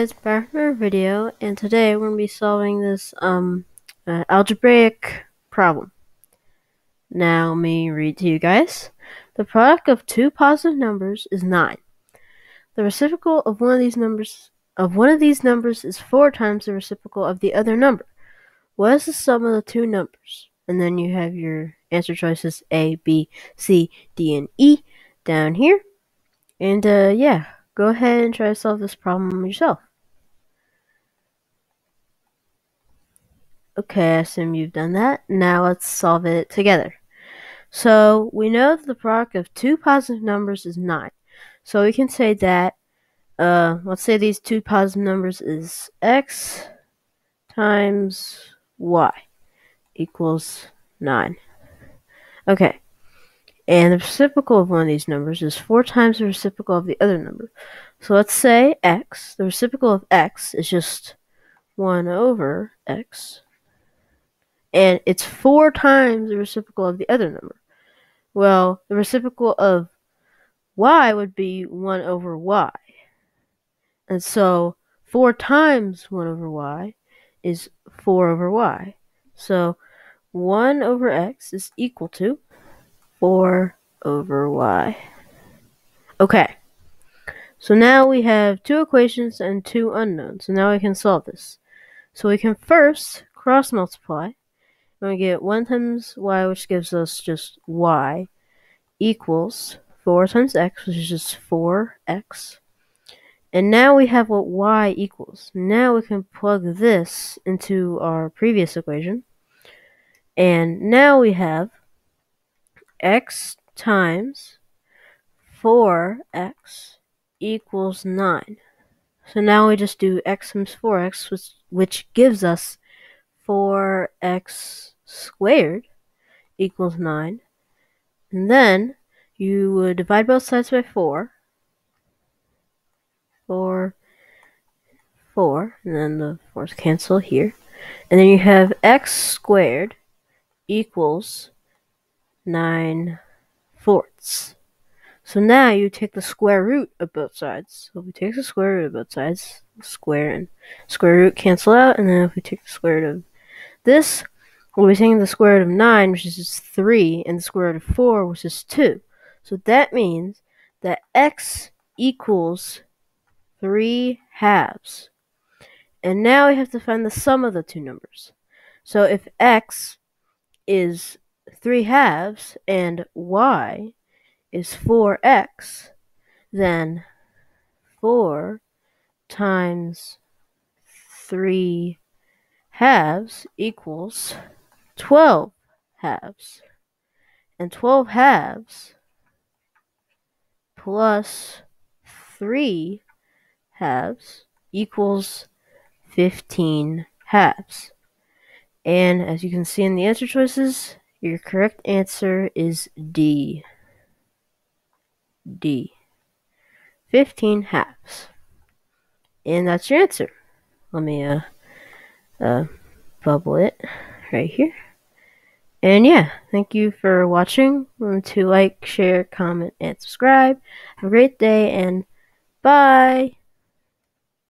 guys, back in our video, and today we're going to be solving this um, uh, algebraic problem. Now, let me read to you guys. The product of two positive numbers is 9. The reciprocal of one of these numbers of one of these numbers is 4 times the reciprocal of the other number. What is the sum of the two numbers? And then you have your answer choices A, B, C, D, and E down here. And uh, yeah, go ahead and try to solve this problem yourself. Okay, I assume you've done that. Now let's solve it together. So we know that the product of two positive numbers is 9. So we can say that, uh, let's say these two positive numbers is x times y equals 9. Okay, and the reciprocal of one of these numbers is 4 times the reciprocal of the other number. So let's say x, the reciprocal of x is just 1 over x. And it's 4 times the reciprocal of the other number. Well, the reciprocal of y would be 1 over y. And so 4 times 1 over y is 4 over y. So 1 over x is equal to 4 over y. Okay. So now we have two equations and two unknowns. So now we can solve this. So we can first cross multiply. We get 1 times y, which gives us just y, equals 4 times x, which is just 4x. And now we have what y equals. Now we can plug this into our previous equation. And now we have x times 4x equals 9. So now we just do x times 4x, which, which gives us 4x squared equals 9. And then you would divide both sides by 4. 4, 4, and then the 4's cancel here. And then you have x squared equals 9 fourths. So now you take the square root of both sides. So if we take the square root of both sides, square and square root cancel out, and then if we take the square root of this, we'll be taking the square root of 9, which is 3, and the square root of 4, which is 2. So that means that x equals 3 halves. And now we have to find the sum of the two numbers. So if x is 3 halves and y is 4x, then 4 times 3 halves equals 12 halves. And 12 halves plus 3 halves equals 15 halves. And as you can see in the answer choices, your correct answer is D. D. 15 halves. And that's your answer. Let me uh, uh, bubble it right here. And yeah, thank you for watching. Remember to like, share, comment, and subscribe. Have a great day, and bye!